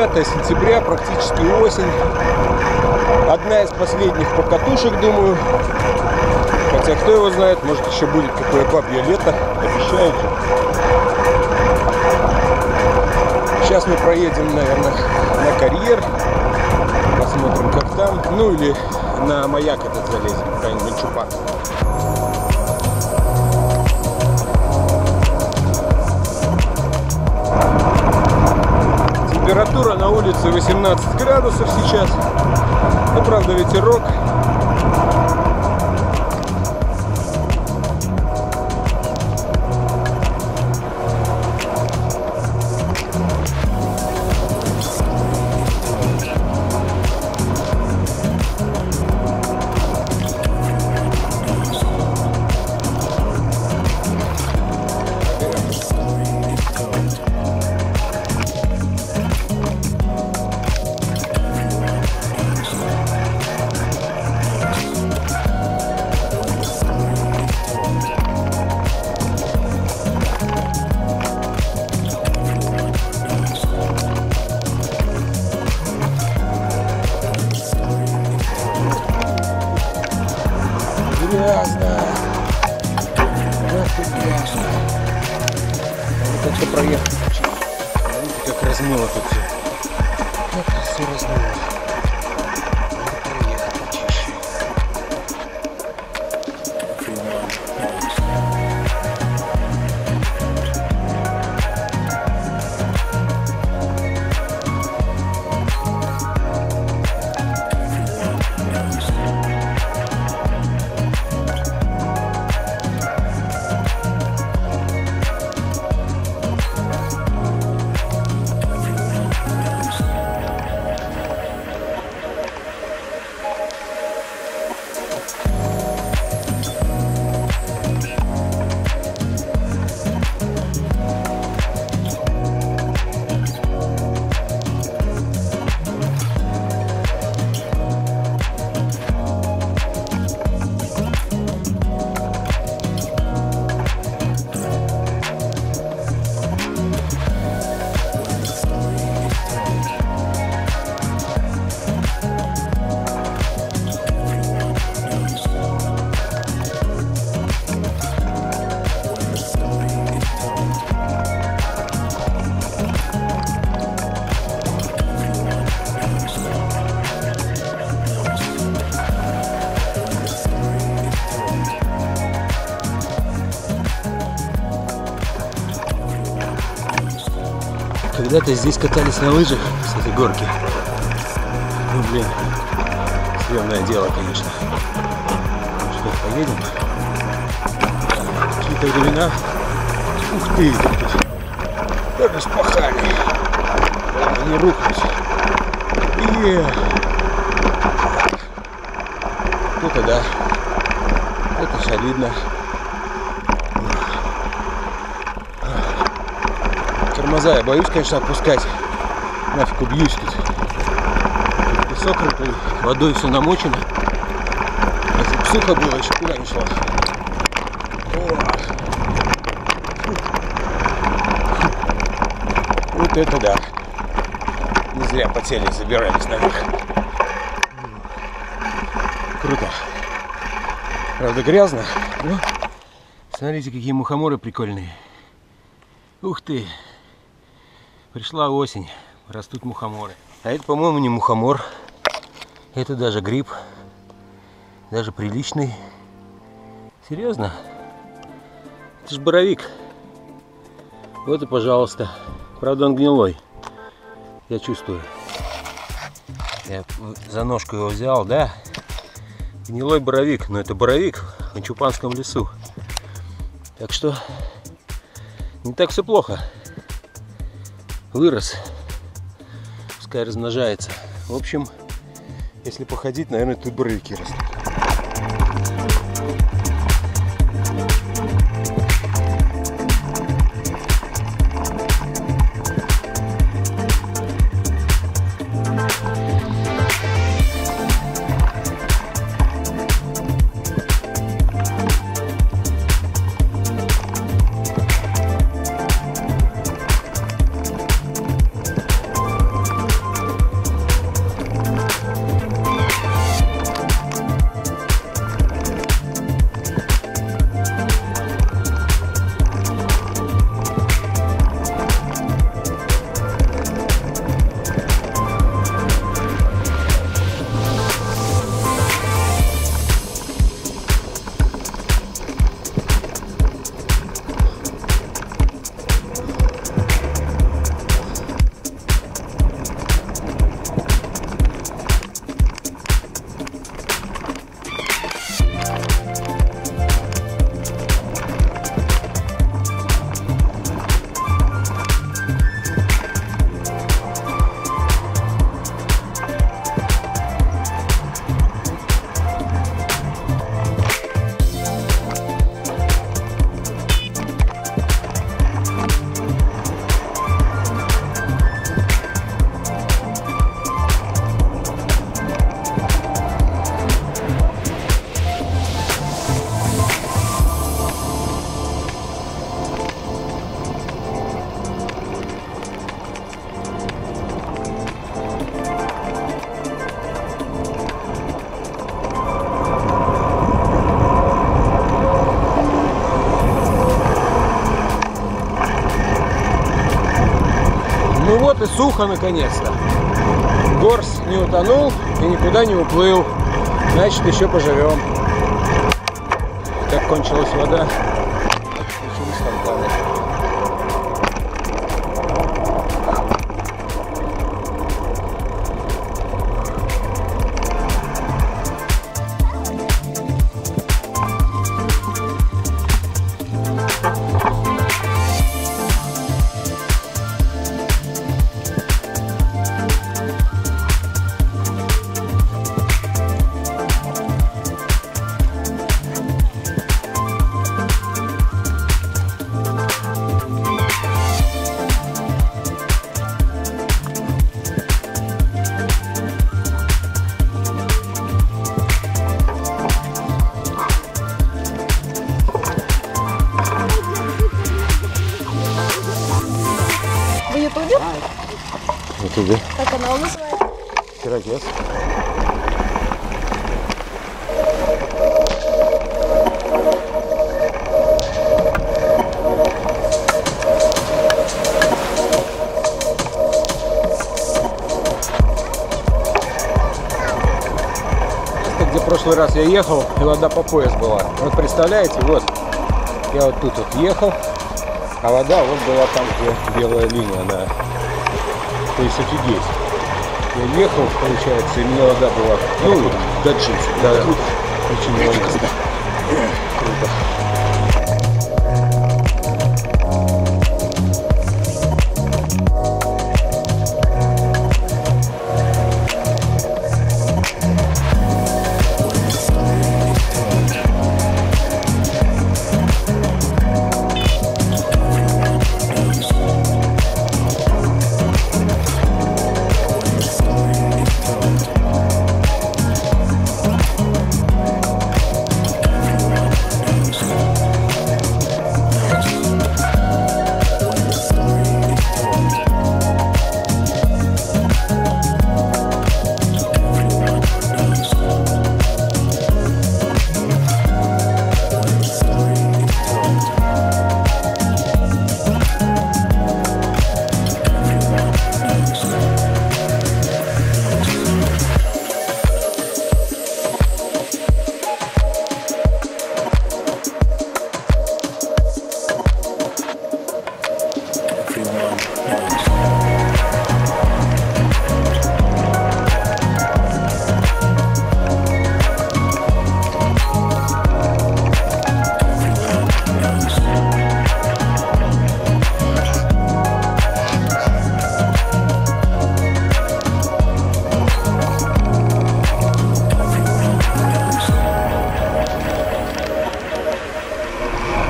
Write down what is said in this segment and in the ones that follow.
9 сентября, практически осень. Одна из последних покатушек, думаю. Хотя кто его знает, может еще будет какое бабье лето. Обещают же. Сейчас мы проедем, наверное, на карьер. Посмотрим, как там. Ну или на маяк этот залезем, куда-нибудь на Температура на улице 18 градусов сейчас. Ну, правда, ветерок. Как все размыло. Когда-то здесь катались на лыжах с этой горки. Ну, блин, съемное дело, конечно. Ну что, поедем? Какие-то времена. Ух ты! Как распахали. Прямо не рухнуть. Е. Это да. Это солидно. Тормоза я боюсь, конечно, опускать. Нафиг убьюсь тут. Песок рыхлый, водой все намочено. Если бы сухо было, еще куда не шло. Вот это да. Не зря потели забирались наверх. Круто. Правда грязно, но смотрите, какие мухоморы прикольные. Ух ты! Пришла осень, растут мухоморы. А это, по-моему, не мухомор. Это даже гриб. Даже приличный. Серьезно? Это же боровик. Вот и пожалуйста. Правда, он гнилой. Я чувствую. Я за ножку его взял, да? Гнилой боровик. Но это боровик в Чупанском лесу. Так что не так все плохо вырос. Пускай размножается. В общем, если походить, наверное, тут боровики растут. Сухо наконец-то. Горс не утонул и никуда не уплыл. Значит, еще поживем. Как кончилась вода, Тебе Как канал называется? пирогез. Место, где в прошлый раз я ехал, и вода по пояс была. Вот представляете, вот, я вот тут вот ехал, а вода вот была там, где белая линия, она, то есть офигеть. Я ехал, получается, и мне вода была, ну, до джинсов, да, очень маленькая. Круто.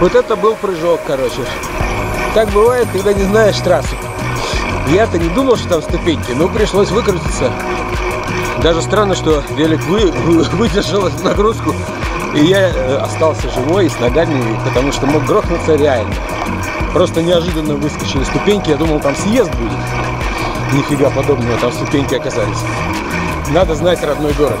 Вот это был прыжок, короче. Так бывает, когда не знаешь трассы. Я-то не думал, что там ступеньки, но пришлось выкрутиться. Даже странно, что велик вы, вы- выдержал эту нагрузку, и я э, остался живой и с ногами, потому что мог грохнуться реально. Просто неожиданно выскочили ступеньки, я думал, там съезд будет. Нифига подобного, там ступеньки оказались. Надо знать родной город.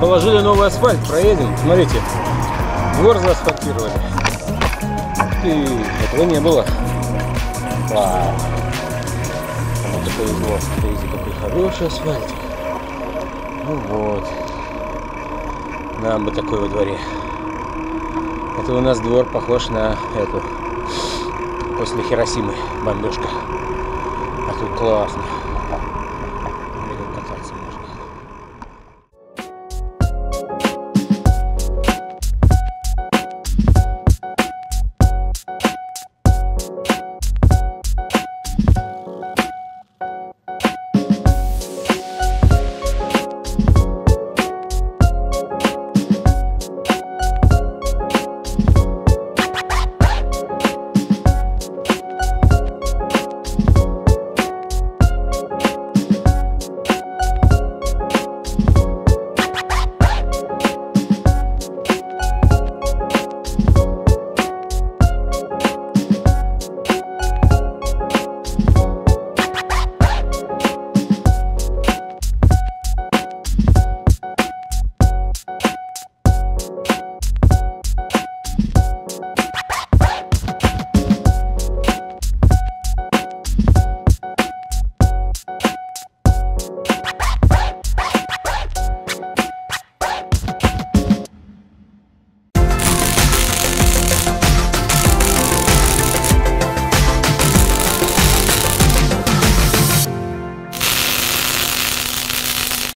Положили новый асфальт, проедем. Смотрите, двор заасфальтировали. Ты, этого не было. Вау. Кому-то повезло. Смотрите, какой хороший асфальт. Ну вот. Нам бы такой во дворе. Это у нас двор похож на эту после Хиросимы бомбежка. А тут классно.